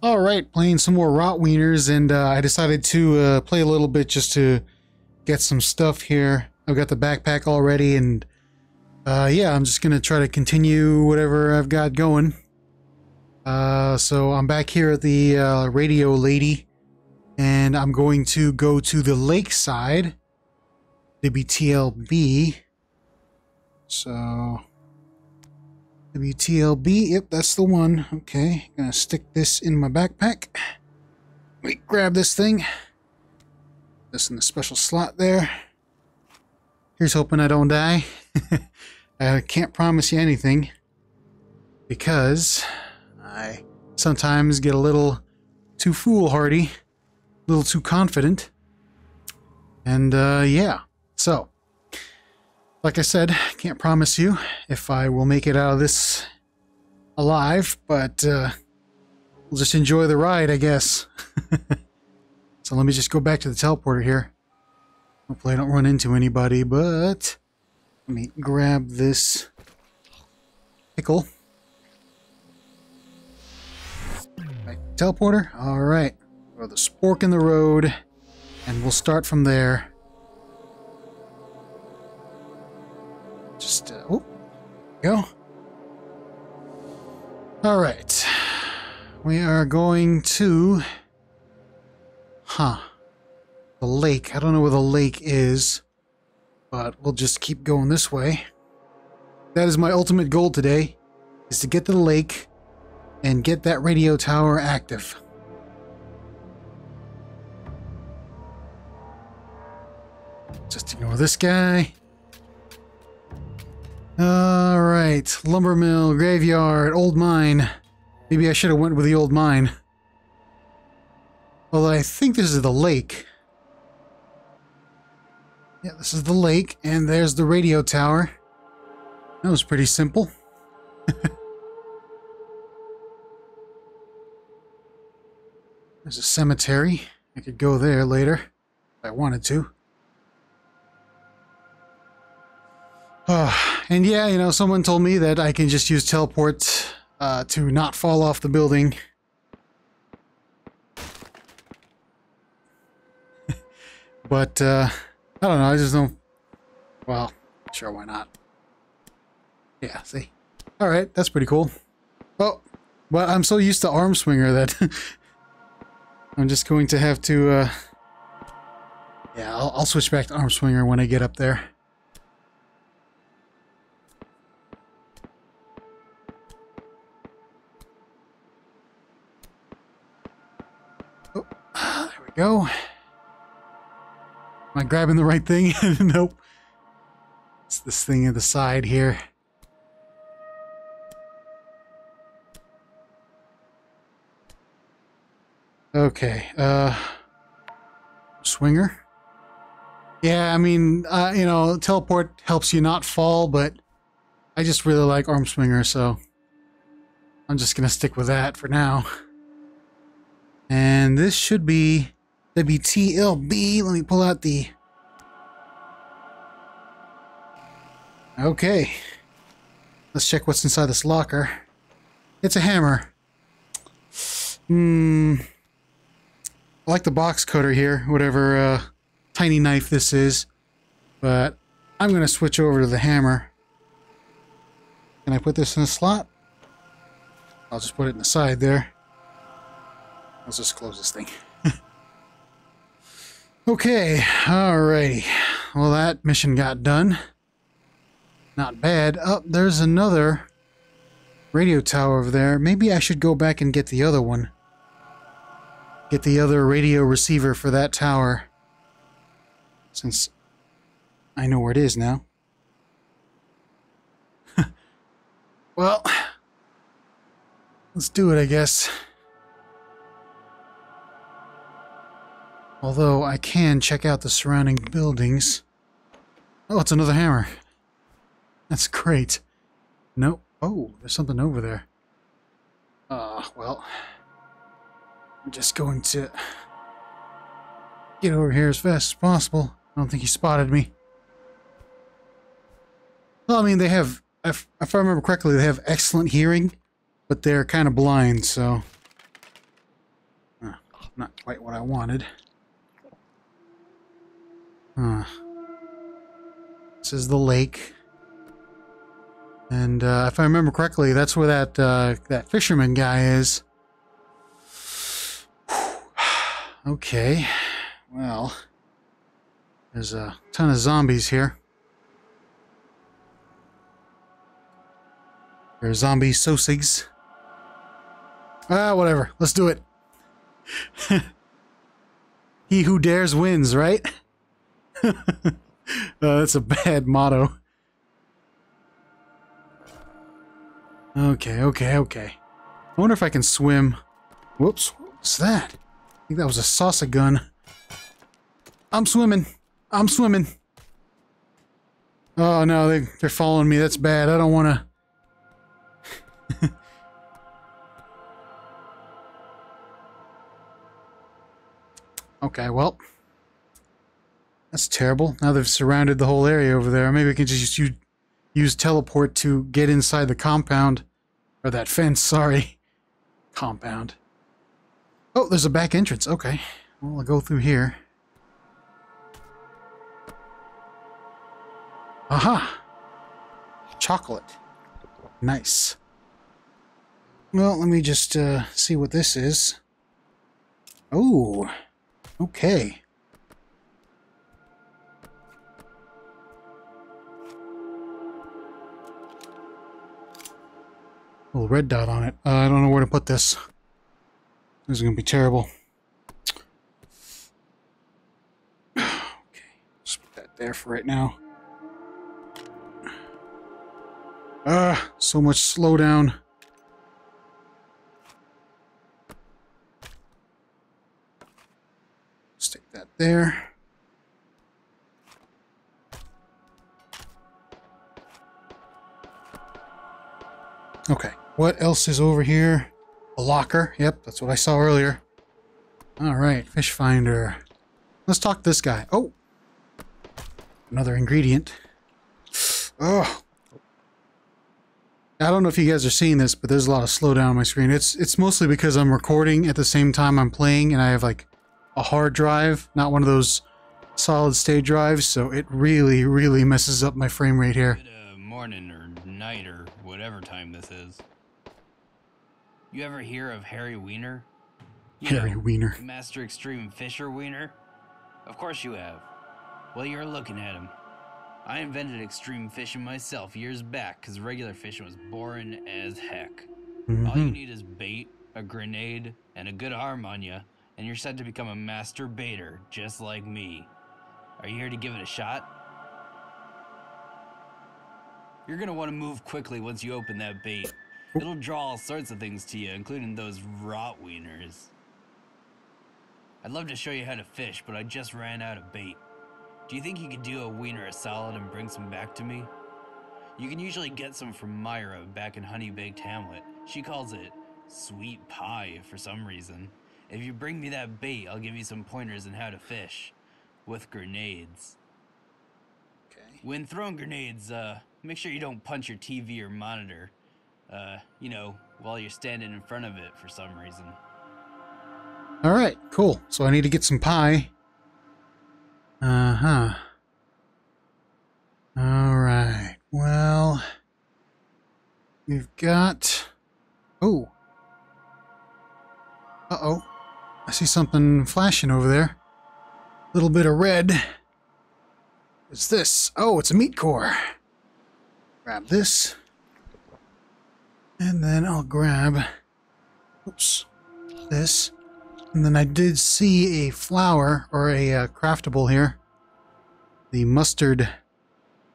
All right, playing some more Rot Wieners, and uh, I decided to uh, play a little bit just to get some stuff here. I've got the backpack already, and uh, yeah, I'm just gonna try to continue whatever I've got going. Uh, so I'm back here at the uh, Radio Lady, and I'm going to go to the lakeside, WTLB. So WTLB, yep, that's the one. Okay, gonna stick this in my backpack. Me grab this thing. This in the special slot there. Here's hoping I don't die. I can't promise you anything because I sometimes get a little too foolhardy, a little too confident. And uh, yeah, so like I said, can't promise you if I will make it out of this alive, but uh, we'll just enjoy the ride, I guess. so let me just go back to the teleporter here. Hopefully I don't run into anybody, but let me grab this pickle. Right, teleporter. All right. Throw the spork in the road, and we'll start from there. Just, uh, oh, go. All right. We are going to, huh, the lake. I don't know where the lake is, but we'll just keep going this way. That is my ultimate goal today, is to get to the lake and get that radio tower active. Just ignore this guy. All right, lumber mill, graveyard, old mine. Maybe I should have went with the old mine. Although I think this is the lake. Yeah, this is the lake, and there's the radio tower. That was pretty simple. there's a cemetery. I could go there later if I wanted to. and yeah, you know, someone told me that I can just use teleport uh, to not fall off the building. but, uh, I don't know, I just don't... Well, sure, why not? Yeah, see? Alright, that's pretty cool. Oh, but I'm so used to arm swinger that I'm just going to have to, uh... Yeah, I'll, I'll switch back to arm swinger when I get up there. Go. Am I grabbing the right thing? nope. It's this thing at the side here. Okay, uh... Swinger? Yeah, I mean, uh, you know, teleport helps you not fall, but I just really like arm swinger, so I'm just gonna stick with that for now. And this should be WTLB. Let me pull out the... Okay. Let's check what's inside this locker. It's a hammer. Hmm. I like the box cutter here, whatever uh, tiny knife this is. But I'm going to switch over to the hammer. Can I put this in a slot? I'll just put it in the side there. Let's just close this thing. Okay, alrighty. Well, that mission got done. Not bad. Up oh, there's another radio tower over there. Maybe I should go back and get the other one. Get the other radio receiver for that tower. Since I know where it is now. well, let's do it, I guess. Although I can check out the surrounding buildings. Oh, it's another hammer. That's great. No. Oh, there's something over there. Uh, well. I'm just going to get over here as fast as possible. I don't think he spotted me. Well, I mean, they have, if, if I remember correctly, they have excellent hearing, but they're kind of blind, so Not quite what I wanted. Huh. This is the lake. And uh, if I remember correctly, that's where that uh, that fisherman guy is. okay. Well, there's a ton of zombies here. There's zombie sosigs. Ah, whatever. Let's do it. he who dares wins, right? uh, that's a bad motto. Okay, okay, okay. I wonder if I can swim. Whoops, what's that? I think that was a salsa gun. I'm swimming. I'm swimming. Oh no, they, they're following me. That's bad. I don't want to... okay, well. That's terrible. Now they've surrounded the whole area over there. Maybe we can just use, use teleport to get inside the compound. Or that fence, sorry. Compound. Oh, there's a back entrance. Okay. Well, I'll go through here. Aha! Chocolate. Nice. Well, let me just uh, see what this is. Oh, okay. Little red dot on it. Uh, I don't know where to put this. This is going to be terrible. okay, just put that there for right now. Ah, so much slowdown. Stick that there. What else is over here? A locker. Yep, that's what I saw earlier. All right, fish finder. Let's talk this guy. Oh, another ingredient. Oh, I don't know if you guys are seeing this, but there's a lot of slowdown on my screen. It's it's mostly because I'm recording at the same time I'm playing, and I have like a hard drive, not one of those solid state drives, so it really, really messes up my frame rate here. Good, uh, morning or night or whatever time this is. You ever hear of Harry Weiner? You Harry know, Wiener. Master Extreme Fisher Weiner? Of course you have. Well, you're looking at him. I invented extreme fishing myself years back because regular fishing was boring as heck. All you Mhm. need is bait, a grenade, and a good arm on you, and you're set to become a master baiter, just like me. Are you here to give it a shot? You're gonna want to move quickly once you open that bait. It'll draw all sorts of things to you, including those rot wieners. I'd love to show you how to fish, but I just ran out of bait. Do you think you could do a wiener a solid and bring some back to me? You can usually get some from Myra back in Honey Baked Hamlet. She calls it sweet pie for some reason. If you bring me that bait, I'll give you some pointers on how to fish. With grenades. Okay. When throwing grenades, uh, make sure you don't punch your TV or monitor. Uh, you know, while you're standing in front of it for some reason. All right, cool. So I need to get some pie. Uh huh. All right. Well, we've got. Oh. Uh oh. I see something flashing over there. A Little bit of red. What's this? Oh, it's a meat core. Grab this. And then I'll grab. Oops. This. And then I did see a flower or a uh, craftable here. The mustard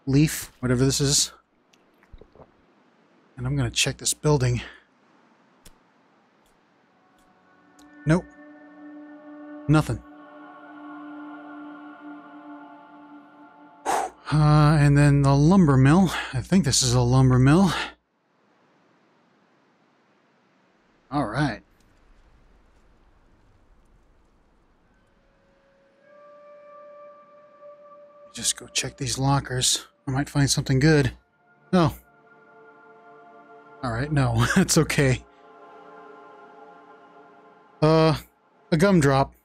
leaf, whatever this is. And I'm going to check this building. Nope. Nothing. Uh, and then the lumber mill. I think this is a lumber mill. All right. Just go check these lockers. I might find something good. Oh. Alright, no, that's okay. Uh, a gumdrop.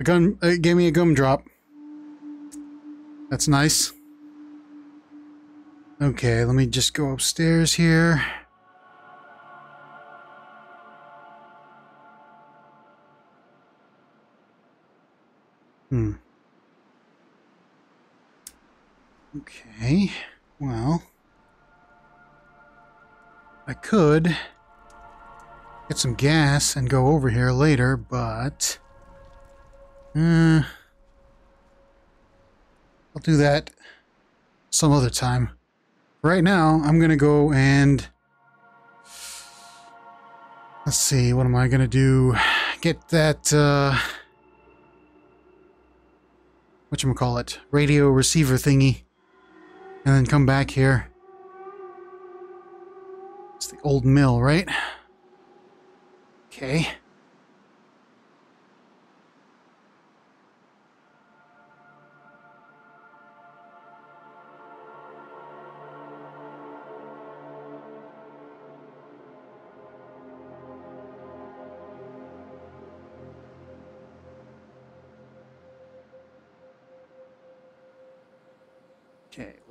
A gun it gave me a gumdrop. That's nice. Okay, let me just go upstairs here. Hmm. Okay, well, I could get some gas and go over here later, but uh, I'll do that some other time. Right now, I'm gonna go and let's see, what am I gonna do? Get that uh, what you call it, radio receiver thingy, and then come back here. It's the old mill, right? Okay.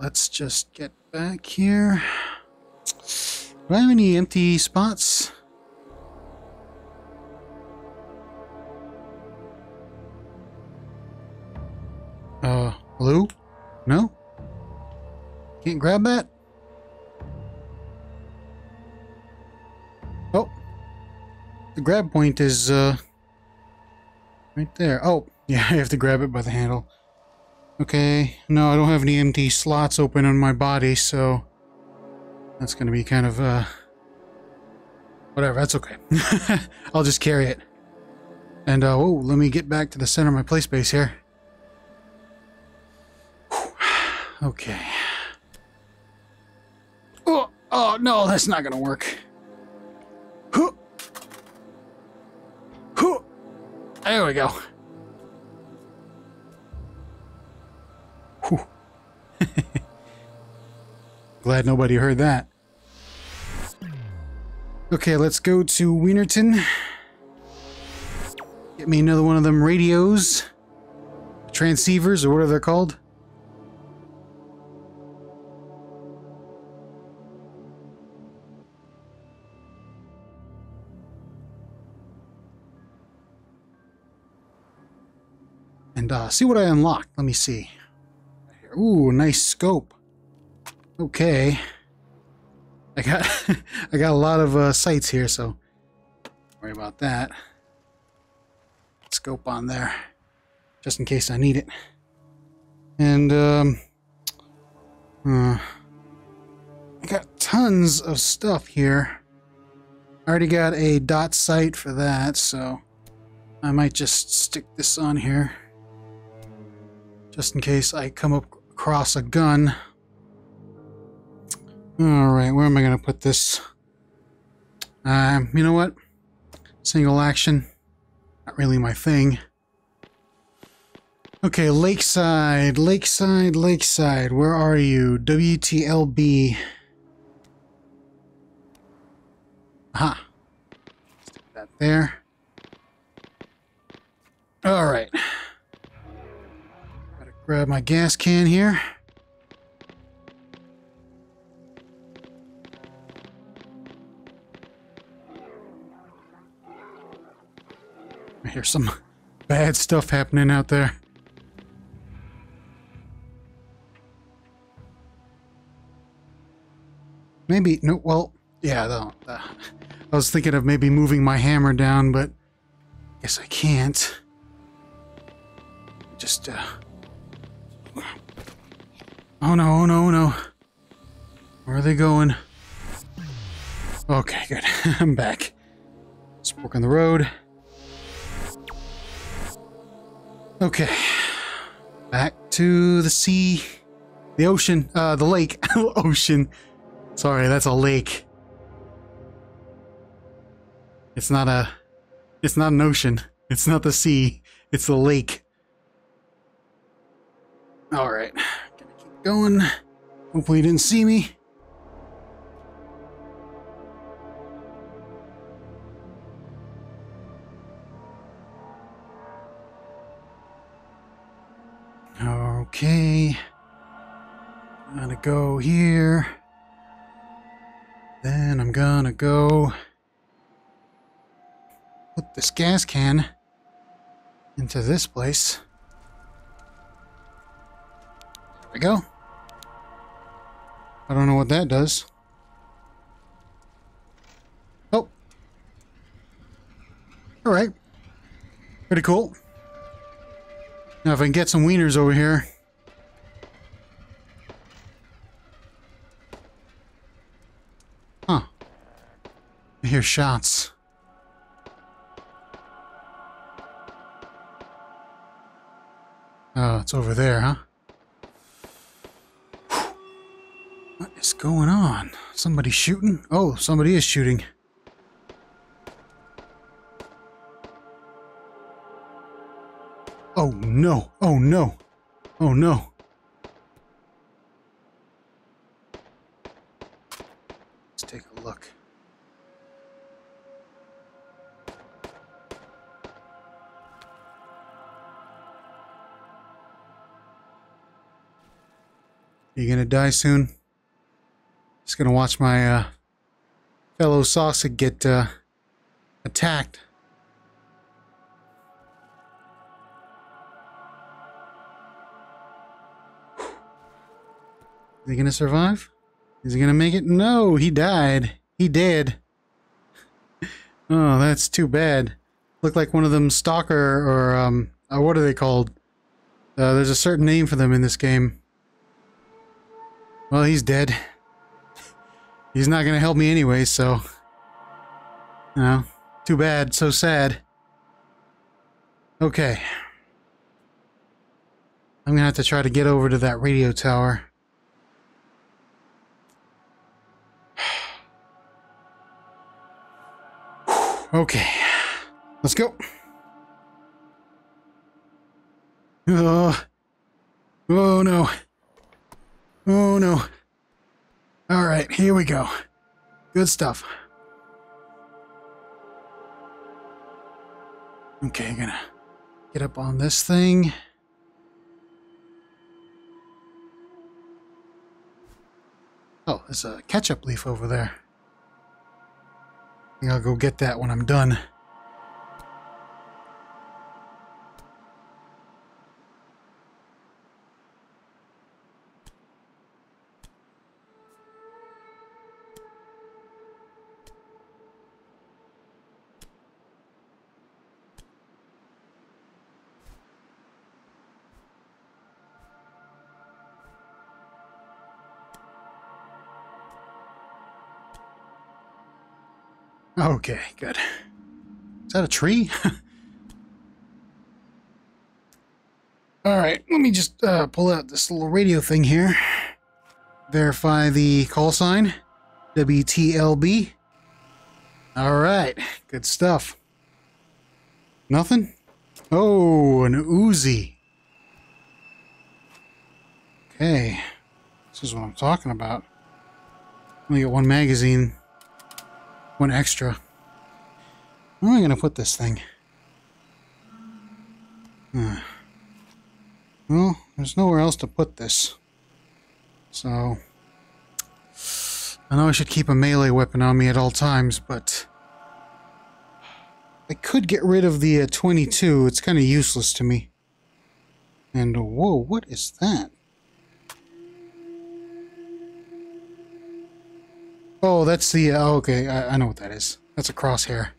Let's just get back here. Do I have any empty spots? Uh, blue? No? Can't grab that? Oh. The grab point is, uh, right there. Oh, yeah, I have to grab it by the handle. Okay, no, I don't have any empty slots open on my body, so that's going to be kind of, uh, whatever, that's okay. I'll just carry it. And, uh, oh, let me get back to the center of my play space here. Okay. Oh, oh no, that's not gonna work. Huh. Huh. There we go. Glad nobody heard that. Okay, let's go to Wienerton. Get me another one of them radios. Transceivers, or whatever they're called? And uh, see what I unlocked. Let me see. Ooh, nice scope. Okay. I got I got a lot of uh, sights here, so worry about that. Scope on there, just in case I need it. And um, uh, I got tons of stuff here. I already got a dot sight for that, so I might just stick this on here just in case I come up across a gun. Alright, where am I going to put this? Um, you know what? Single action. Not really my thing. Okay, Lakeside, Lakeside, Lakeside. Where are you? WTLB. Aha. Stick that there. Alright. Gotta grab my gas can here. I hear some bad stuff happening out there. Maybe, no, well, yeah, uh, I was thinking of maybe moving my hammer down, but I guess I can't. Just, uh, Oh no, oh no, oh no. Where are they going? Okay, good. I'm back. Let's work on the road. Okay. Back to the sea. The ocean. Uh, the lake. ocean. Sorry, that's a lake. It's not a... It's not an ocean. It's not the sea. It's the lake. Alright gonna keep going. Hopefully you didn't see me. Okay. I'm gonna go here. Then I'm gonna go put this gas can into this place. There we go. I don't know what that does. Oh. Alright. Pretty cool. Now if I can get some wieners over here. Hear shots. Oh, it's over there, huh? What is going on? Somebody shooting? Oh, somebody is shooting. Oh no! Oh no! Oh no! You gonna die soon? Just gonna watch my uh, fellow sausage get uh, attacked. Is he gonna survive? Is he gonna make it? No, he died. He dead. oh, that's too bad. Looked like one of them stalker or um, uh, what are they called? Uh, there's a certain name for them in this game. Well, he's dead. He's not gonna help me anyway, so. You know, too bad, so sad. Okay. I'm gonna have to try to get over to that radio tower. Okay. Let's go. Oh. Oh no. Oh no. Alright, here we go. Good stuff. Okay, gonna get up on this thing. Oh, there's a ketchup leaf over there. I think I'll go get that when I'm done. Okay, good. Is that a tree? All right, let me just uh, pull out this little radio thing here. Verify the call sign. WTLB. All right, good stuff. Nothing? Oh, an Uzi. Okay, this is what I'm talking about. Only get one magazine one extra. Where am I going to put this thing? Hmm. Well, there's nowhere else to put this. So... I know I should keep a melee weapon on me at all times, but... I could get rid of the uh, 22. It's kind of useless to me. And, whoa, what is that? Oh, that's the. Uh, okay, I, I know what that is. That's a crosshair.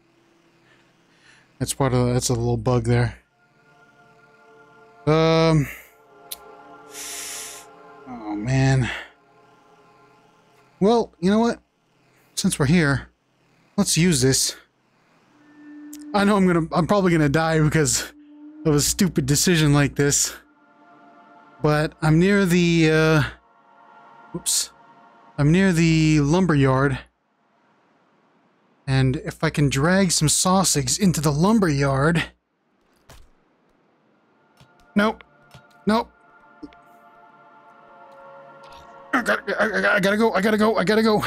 That's part of. That's a little bug there. Um. Oh man. Well, you know what? Since we're here, let's use this. I know I'm gonna. I'm probably gonna die because of a stupid decision like this. But I'm near the. Uh, oops. I'm near the lumber yard. And if I can drag some sausage into the lumber yard... Nope. Nope. I gotta, I, I gotta go, I gotta go, I gotta go.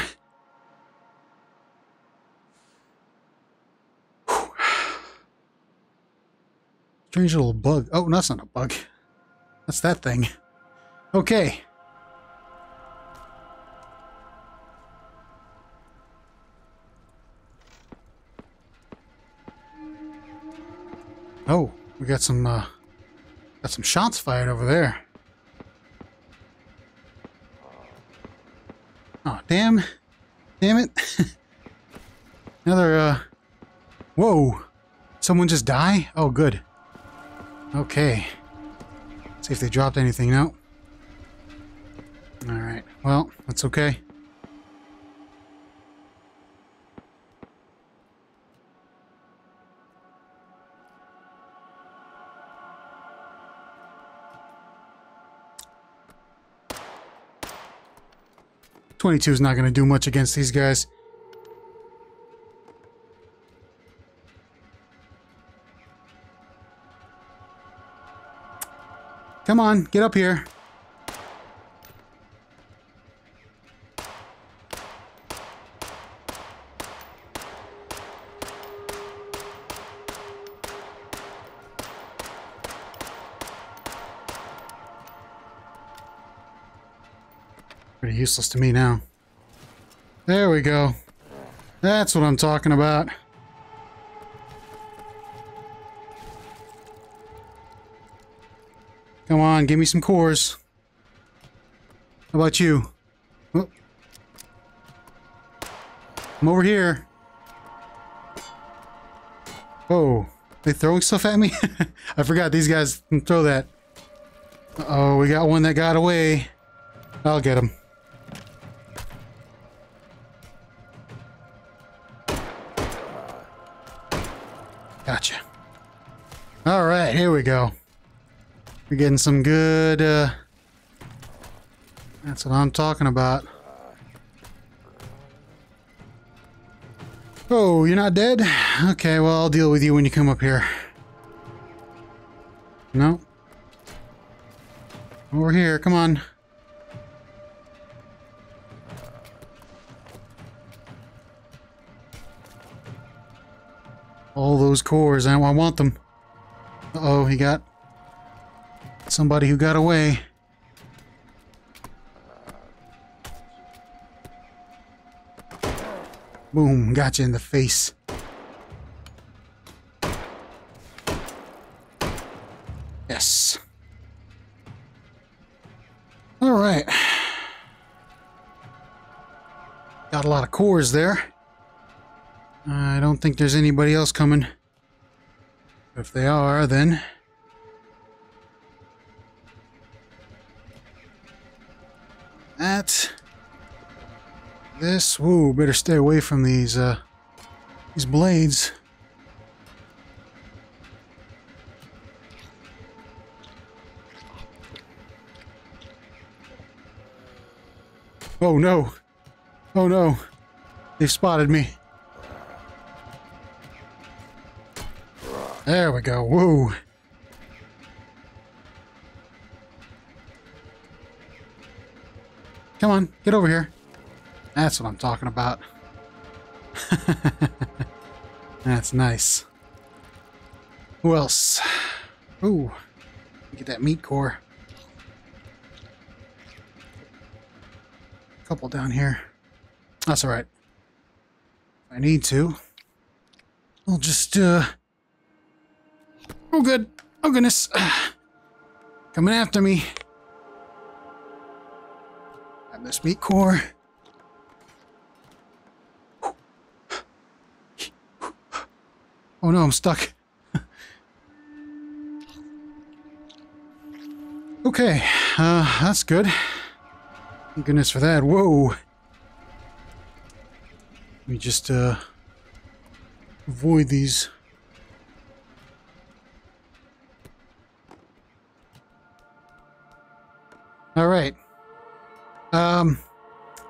Strange little bug. Oh, no, that's not a bug. That's that thing. Okay. We got some, uh, got some shots fired over there. Oh, damn. Damn it. Another, uh... Whoa. Someone just die? Oh, good. Okay. See if they dropped anything. No. Alright. Well, that's okay. Twenty-two is not going to do much against these guys. Come on, get up here. Useless to me now. There we go. That's what I'm talking about. Come on, give me some cores. How about you? Oh. I'm over here. Oh, they throwing stuff at me? I forgot these guys can throw that. Uh oh we got one that got away. I'll get him. Here we go. We're getting some good, uh... That's what I'm talking about. Oh, you're not dead? Okay, well, I'll deal with you when you come up here. No? Over here, come on. All those cores, I want them. Uh oh he got somebody who got away. Boom, got you in the face. Yes. All right. Got a lot of cores there. I don't think there's anybody else coming. If they are, then... That... This... Whoa, better stay away from these, uh... These blades. Oh no! Oh no! They've spotted me. There we go. Woo. Come on, get over here. That's what I'm talking about. That's nice. Who else? Ooh. Get that meat core. Couple down here. That's alright. If I need to. I'll just, uh... Oh, good. Oh, goodness. Coming after me. Have this meat core. Oh no, I'm stuck. okay, uh, that's good. Thank goodness for that. Whoa. Let me just, uh, avoid these.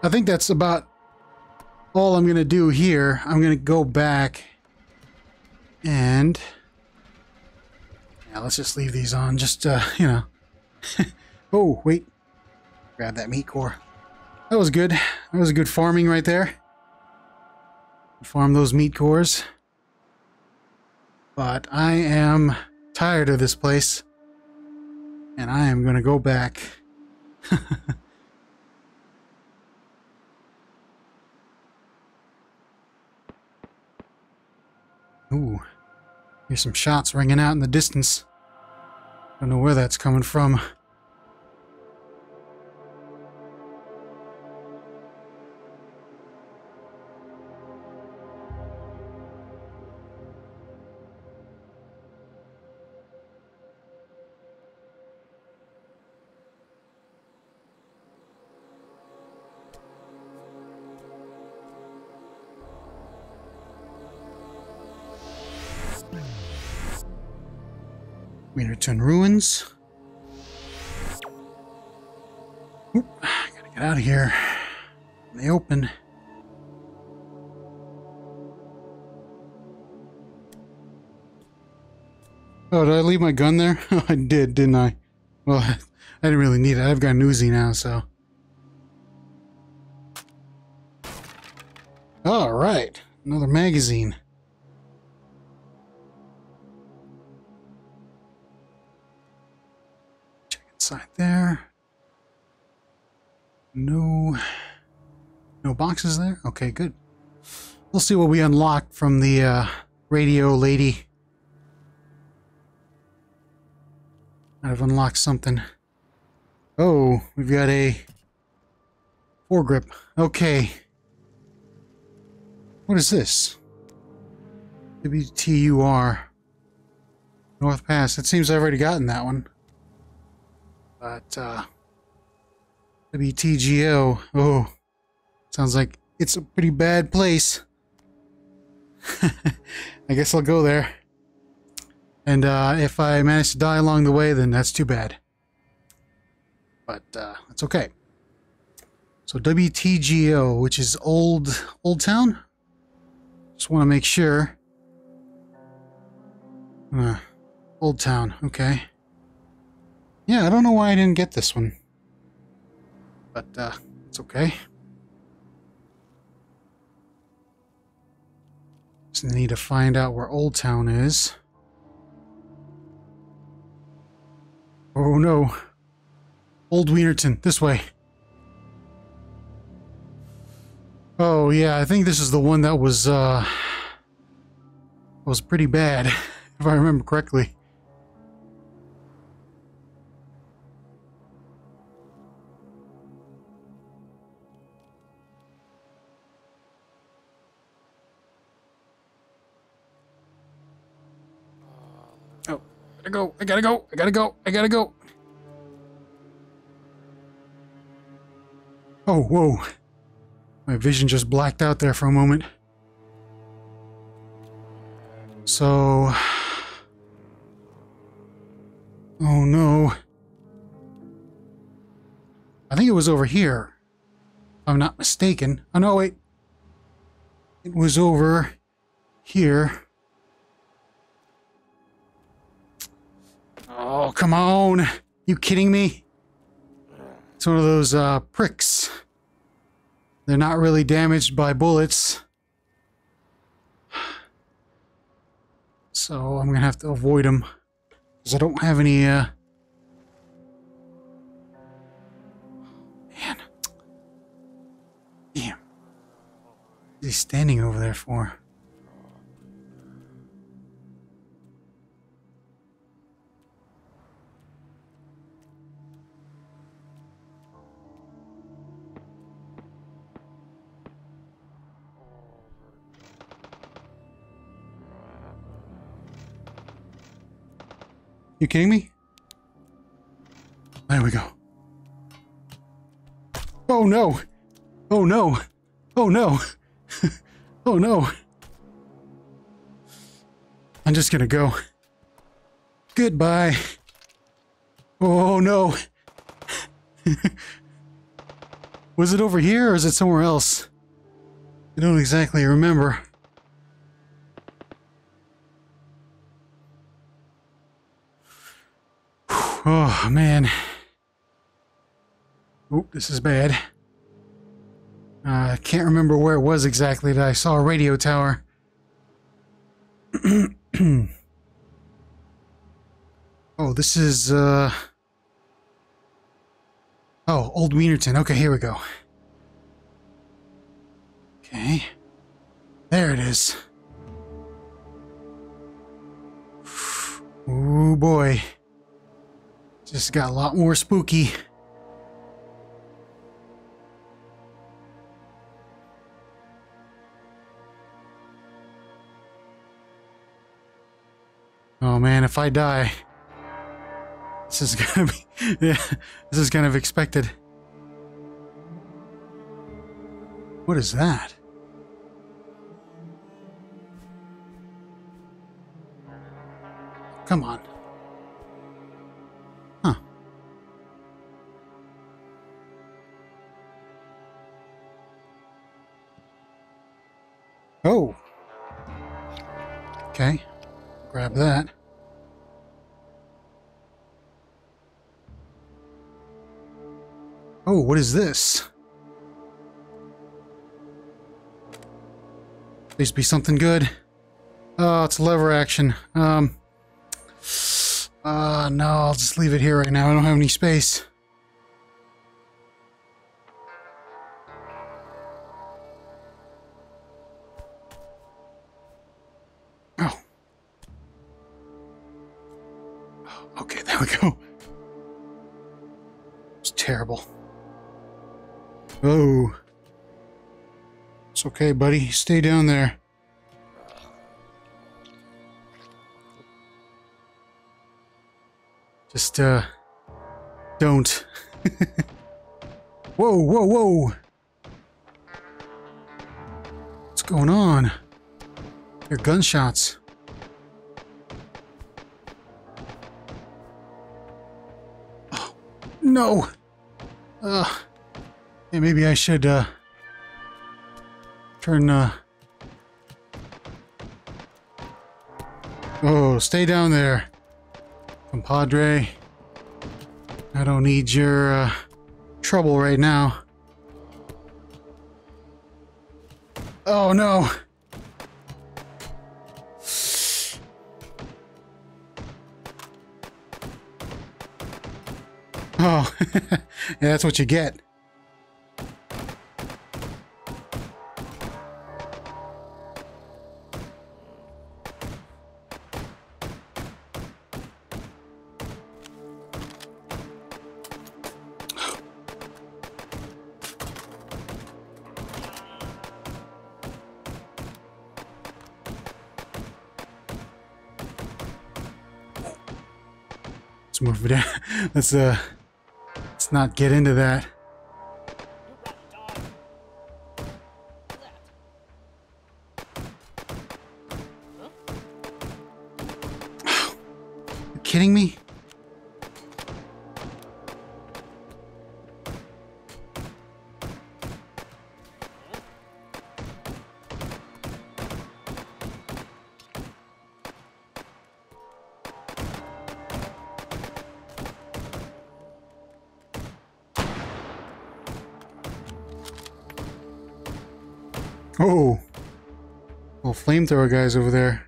I think that's about all I'm going to do here. I'm going to go back and yeah, let's just leave these on. Just, uh, you know. oh, wait. Grab that meat core. That was good. That was a good farming right there. Farm those meat cores. But I am tired of this place. And I am going to go back Ooh. Here's some shots ringing out in the distance. Don't know where that's coming from. Wienerton Oop, gotta get out of here. In the open. Oh, did I leave my gun there? I did, didn't I? Well, I didn't really need it. I've got an Uzi now, so. All right, another magazine. Boxes there. Okay, good. We'll see what we unlock from the uh, radio lady. I've unlocked something. Oh, we've got a foregrip. Okay. What is this? WTUR. North Pass. It seems I've already gotten that one. But, uh... WTGO. Oh. Sounds like it's a pretty bad place. I guess I'll go there. And uh, if I manage to die along the way, then that's too bad. But uh, that's okay. So WTGO, which is Old Old Town. Just want to make sure. Uh, Old Town, okay. Yeah, I don't know why I didn't get this one. But uh, it's okay. Need to find out where Old Town is. Oh no. Old Wienerton, this way. Oh yeah, I think this is the one that was uh was pretty bad, if I remember correctly. Gotta go, I gotta go, I gotta go, I gotta go. Oh, whoa. My vision just blacked out there for a moment. So... Oh no. I think it was over here. I'm not mistaken. Oh no, wait. It was over here. Oh, come on. You kidding me? It's one of those uh, pricks. They're not really damaged by bullets. So I'm going to have to avoid them. Because I don't have any... Uh... Man. Damn. What's he standing over there for? You kidding me? There we go. Oh no! Oh no! Oh no! oh no! I'm just gonna go. Goodbye. Oh no! Was it over here or is it somewhere else? I don't exactly remember. Oh, man. Oh, this is bad. I uh, can't remember where it was exactly that I saw a radio tower. oh, this is, uh... Oh, Old Wienerton. Okay, here we go. Okay. There it is. Oh boy. Just got a lot more spooky. Oh man, if I die, this is gonna be, yeah, this is kind of expected. What is that? Come on. That. Oh, what is this? Please be something good. Oh, it's lever action. Um. Uh, no, I'll just leave it here right now. I don't have any space. Terrible. Oh. It's okay, buddy. Stay down there. Just, uh, don't. whoa, whoa, whoa! What's going on? Your gunshots. Oh, no! Uh, yeah, maybe I should, uh, turn, uh, Oh, stay down there compadre. I don't need your uh, trouble right now. Oh no! Oh, yeah, that's what you get. Let's move down. Let's uh, not get into that. you kidding me? Flamethrower guys over there.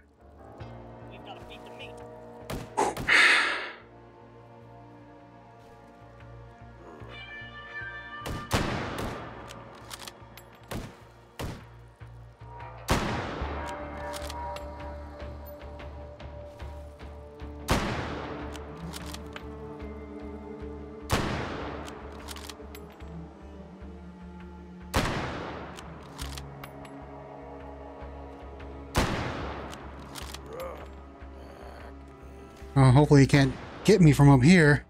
He can't get me from up here.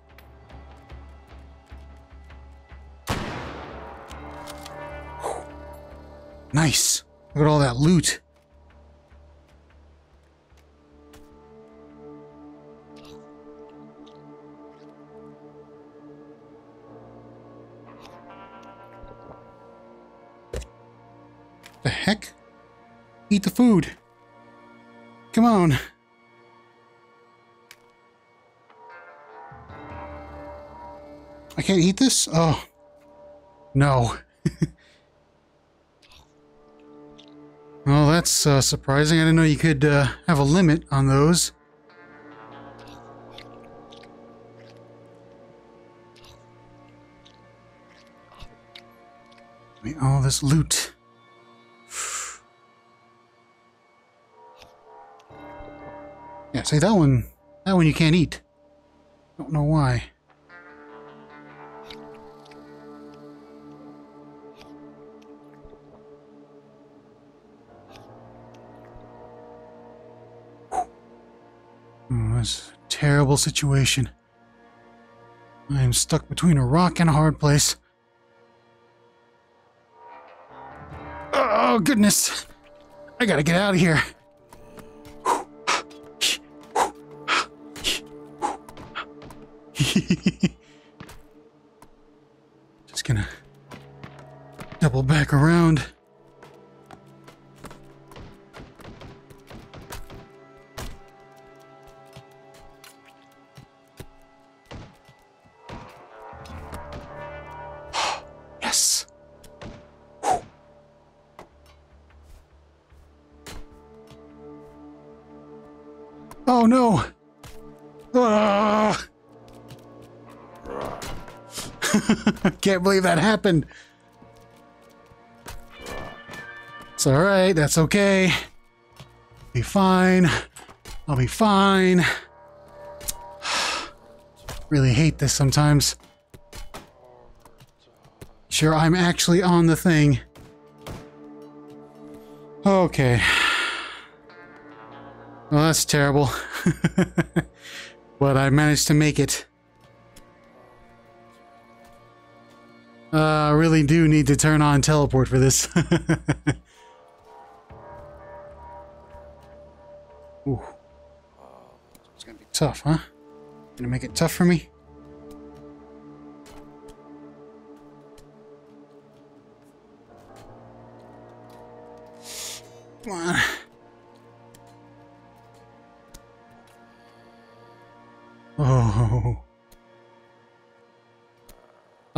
Nice. Look at all that loot. The heck? Eat the food. Come on. Can't eat this? Oh. No. well, that's uh, surprising. I didn't know you could uh, have a limit on those. Me all this loot. Yeah, see that one that one you can't eat. Don't know why. Terrible situation. I am stuck between a rock and a hard place. Oh, goodness. I gotta get out of here. Just gonna double back around. Can't believe that happened. It's alright, that's okay. Be fine. I'll be fine. really hate this sometimes. Sure, I'm actually on the thing. Okay. Well, that's terrible. but I managed to make it. Uh, I really do need to turn on teleport for this. Ooh. It's gonna be tough, huh? Gonna make it tough for me?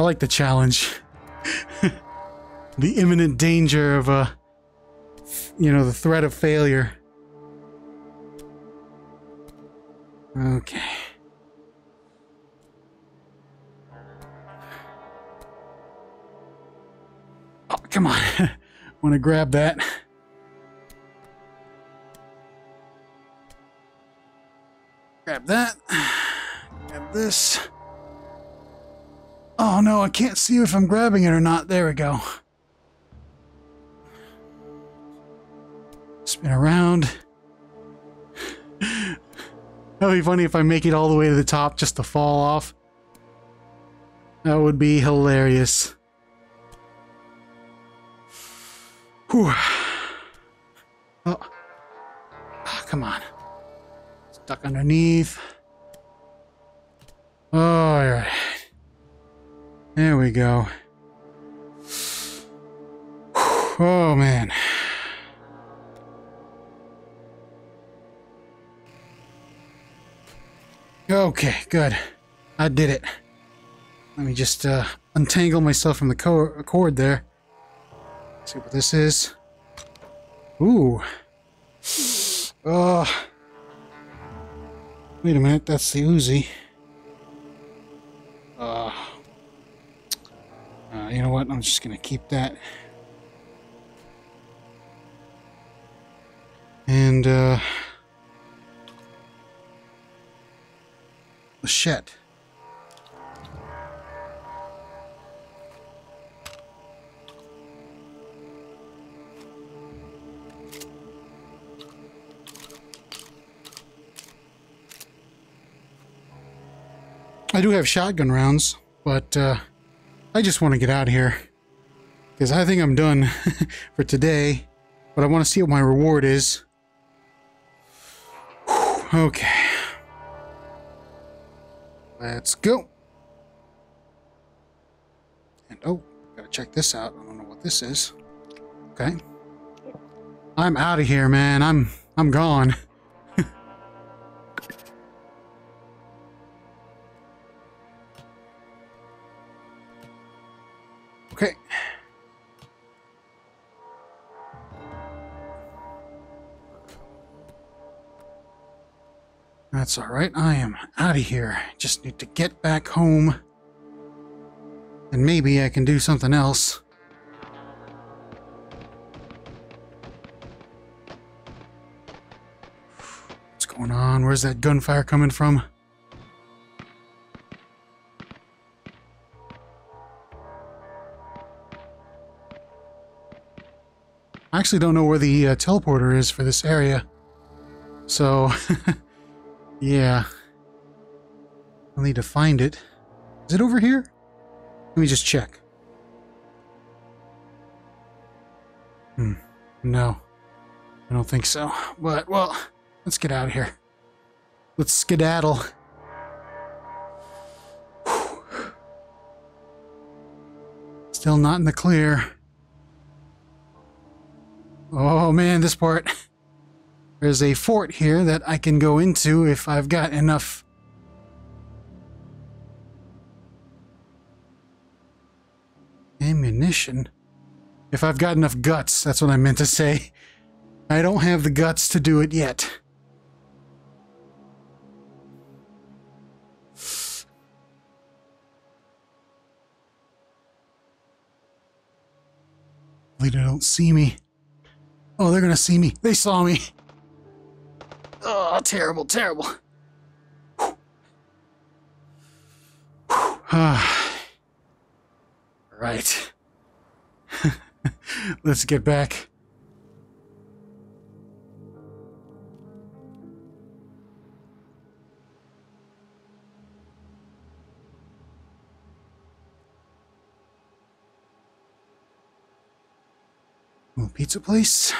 Like the challenge. the imminent danger of a, you know, the threat of failure. Okay. Oh, come on. Want to grab that? Grab that. Grab this. I can't see if I'm grabbing it or not. There we go. Spin around. That would be funny if I make it all the way to the top just to fall off. That would be hilarious. Whew. Oh. oh come on. Stuck underneath. We go. Oh, man. Okay, good. I did it. Let me just uh, untangle myself from the co cord there. See what this is. Ooh. Oh. Wait a minute, that's the Uzi. Uh, uh, you know what? I'm just gonna keep that. And uh, shed. I do have shotgun rounds, but uh, I just want to get out of here. Because I think I'm done for today. But I want to see what my reward is. okay. Let's go. And oh, gotta check this out. I don't know what this is. Okay. I'm out of here, man. I'm I'm gone. That's all right. I am out of here. Just need to get back home. And maybe I can do something else. What's going on? Where's that gunfire coming from? I actually don't know where the uh, teleporter is for this area. So... yeah. I'll need to find it. Is it over here? Let me just check. Hmm. No. I don't think so. But, well, let's get out of here. Let's skedaddle. Still not in the clear. Oh man, this part. There's a fort here that I can go into if I've got enough. Ammunition? If I've got enough guts, that's what I meant to say. I don't have the guts to do it yet. They don't see me. Oh, they're gonna see me. They saw me. Oh, terrible, terrible. right. Let's get back. Pizza place.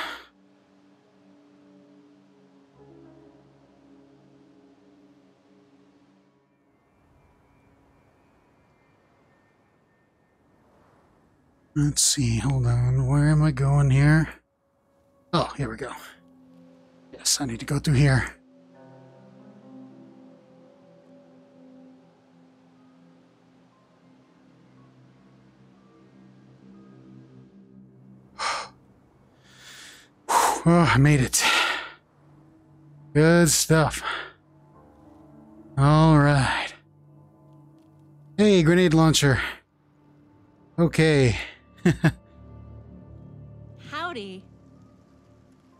Let's see, hold on. Where am I going here? Oh, here we go. Yes, I need to go through here. Oh, I made it. Good stuff. All right. Hey, grenade launcher. Okay. Howdy.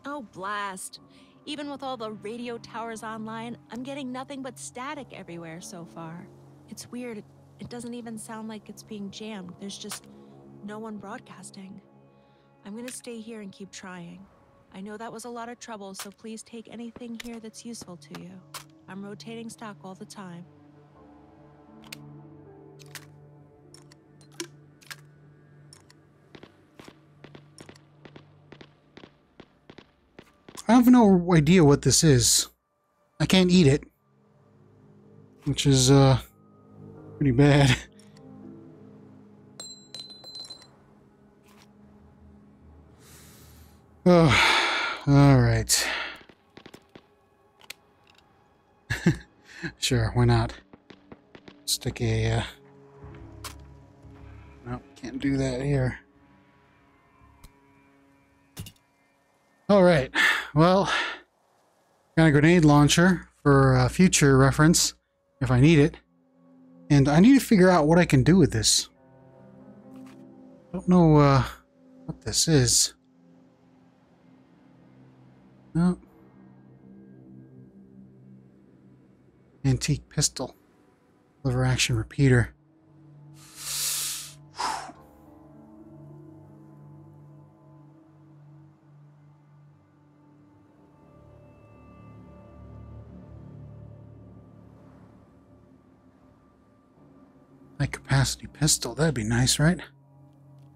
Oh, blast. Even with all the radio towers online, I'm getting nothing but static everywhere so far. It's weird. It doesn't even sound like it's being jammed. There's just no one broadcasting. I'm gonna stay here and keep trying. I know that was a lot of trouble, so please take anything here that's useful to you. I'm rotating stock all the time. I have no idea what this is. I can't eat it. Which is, uh, pretty bad. Oh, alright. sure, why not? Stick a, uh... Nope, can't do that here. Alright, well, got a grenade launcher for uh, future reference if I need it. And I need to figure out what I can do with this. I don't know uh, what this is. No. Antique pistol. Lever action repeater. High capacity pistol. That'd be nice, right?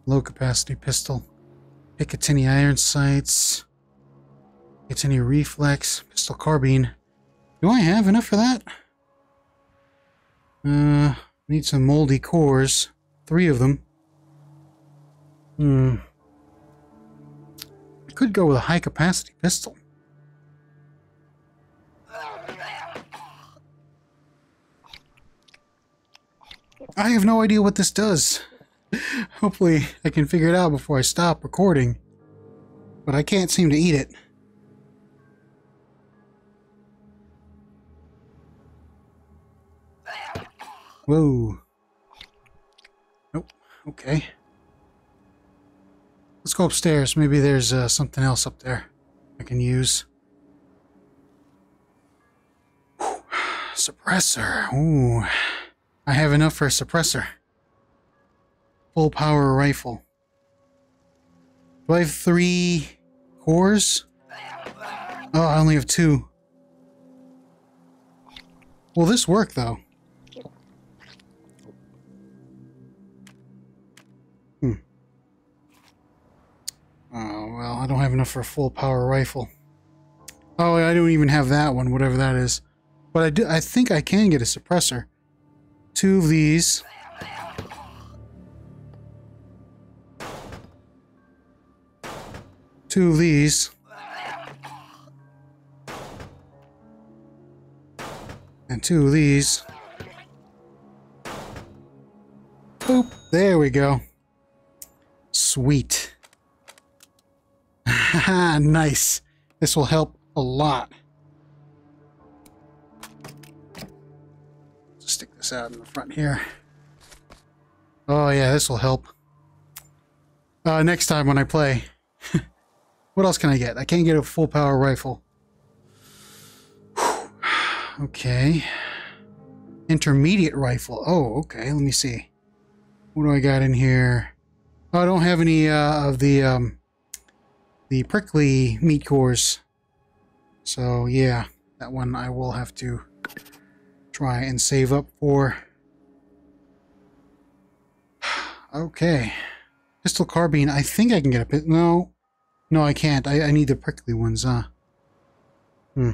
Low capacity pistol. Picatinny iron sights. Picatinny reflex. Pistol carbine. Do I have enough for that? Uh, need some moldy cores. Three of them. Hmm. I could go with a high capacity pistol. I have no idea what this does. Hopefully I can figure it out before I stop recording. But I can't seem to eat it. Whoa. Nope. Okay. Let's go upstairs. Maybe there's uh, something else up there I can use. Suppressor. Ooh. I have enough for a suppressor. Full power rifle. Do I have three cores? Oh, I only have two. Will this work, though? Hmm. Oh, well, I don't have enough for a full power rifle. Oh, I don't even have that one, whatever that is. But I do. I think I can get a suppressor. Two of these. Two of these. And two of these. Boop. There we go. Sweet. nice. This will help a lot. This out in the front here. Oh yeah, this will help. Uh, next time when I play. what else can I get? I can't get a full power rifle. okay. Intermediate rifle. Oh, okay. Let me see. What do I got in here? Oh, I don't have any uh, of the um, the prickly meat cores. So yeah, that one I will have to try and save up for. okay. Pistol carbine. I think I can get a pit. No. No, I can't. I, I need the prickly ones, huh? Hmm.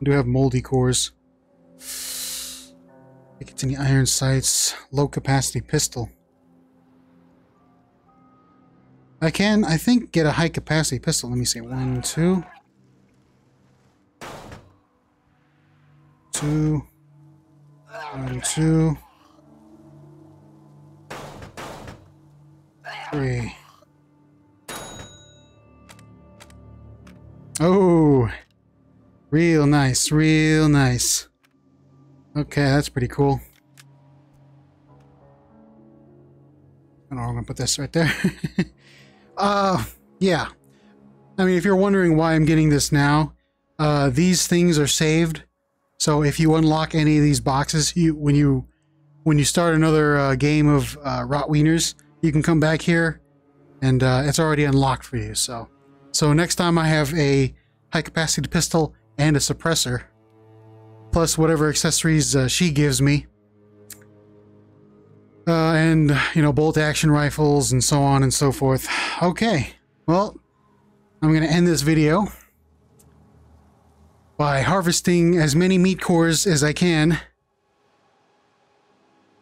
I do have moldy cores. I in the iron sights. Low capacity pistol. I can, I think, get a high capacity pistol. Let me see. One, two. Two. One, two. Three. Oh, real nice, real nice. Okay, that's pretty cool. I don't know, I'm gonna put this right there. uh, yeah. I mean, if you're wondering why I'm getting this now, uh, these things are saved. So if you unlock any of these boxes, you when you when you start another uh, game of uh, you can come back here, and uh, it's already unlocked for you. So, so next time I have a high capacity pistol and a suppressor, plus whatever accessories uh, she gives me, uh, and you know bolt action rifles and so on and so forth. Okay, well, I'm gonna end this video by harvesting as many meat cores as I can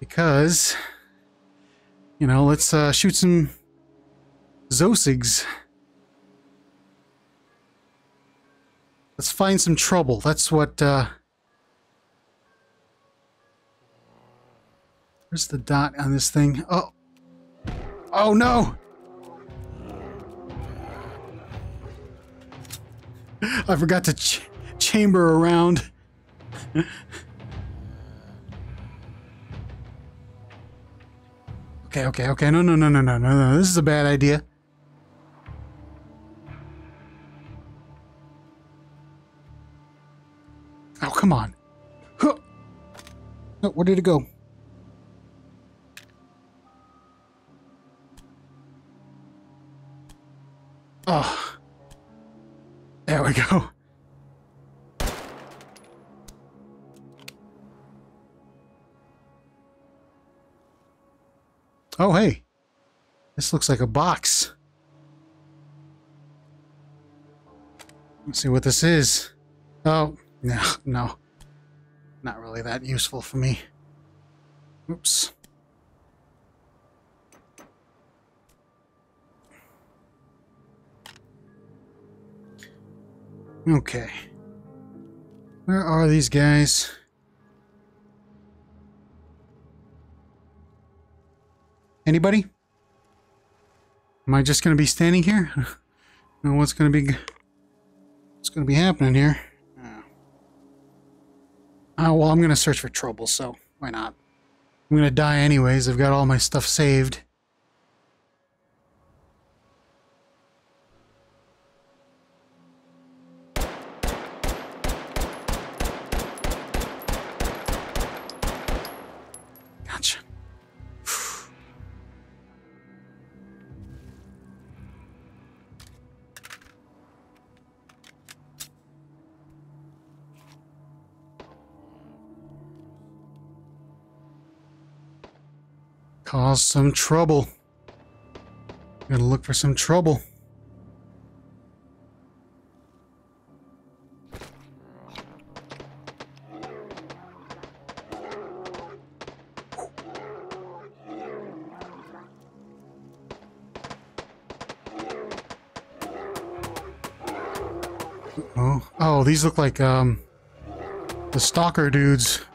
because you know let's uh, shoot some Sosigs. Let's find some trouble. That's what, uh... Where's the dot on this thing? Oh! Oh no! I forgot to chamber around. okay, okay, okay. No, no, no, no, no, no, no. This is a bad idea. Oh, come on. Huh. Oh, where did it go? Oh. There we go. Oh, hey. This looks like a box. Let's see what this is. Oh, no, no. Not really that useful for me. Oops. Okay. Where are these guys? Anybody? Am I just going to be standing here? know what's going to be what's going to be happening here? Oh, well, I'm going to search for trouble, so why not? I'm going to die anyways. I've got all my stuff saved. Cause some trouble. Gotta look for some trouble. Oh, oh, these look like um the stalker dudes.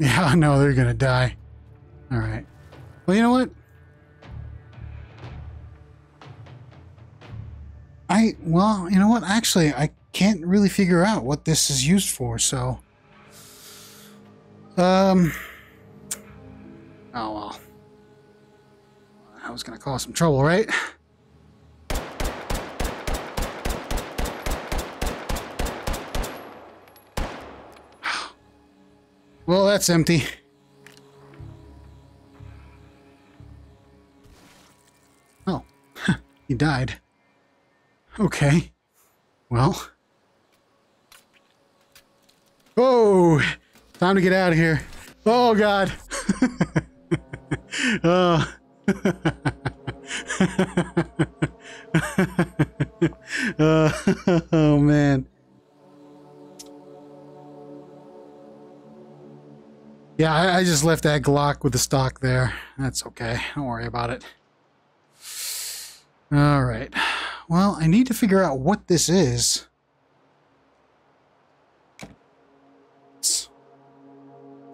Yeah, no, they're gonna die. Well, you know what? I well, you know what? Actually, I can't really figure out what this is used for. So, um, oh well, I was gonna cause some trouble, right? Well, that's empty. He died. Okay. Well. Oh, time to get out of here. Oh, God. oh. uh, oh, man. Yeah, I, I just left that Glock with the stock there. That's okay. Don't worry about it. All right. Well, I need to figure out what this is.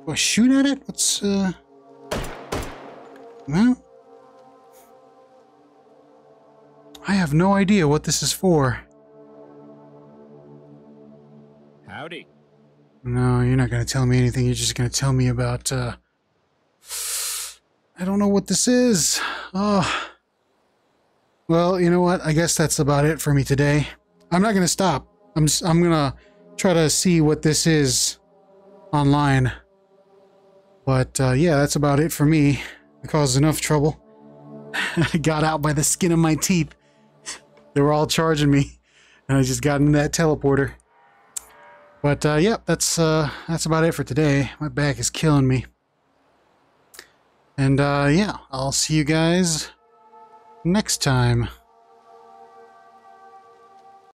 Do I shoot at it? What's, uh... Well... I have no idea what this is for. Howdy. No, you're not going to tell me anything. You're just going to tell me about, uh... I don't know what this is. Oh. Well, you know what? I guess that's about it for me today. I'm not going to stop. I'm, I'm going to try to see what this is online. But, uh, yeah, that's about it for me. I caused enough trouble. I got out by the skin of my teeth. They were all charging me. And I just got in that teleporter. But uh, yep, that's uh, that's about it for today. My back is killing me. And uh, yeah, I'll see you guys next time.